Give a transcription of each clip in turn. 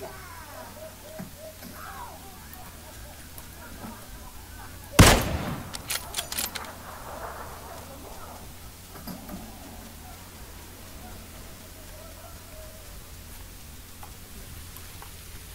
Yeah.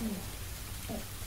うん、え。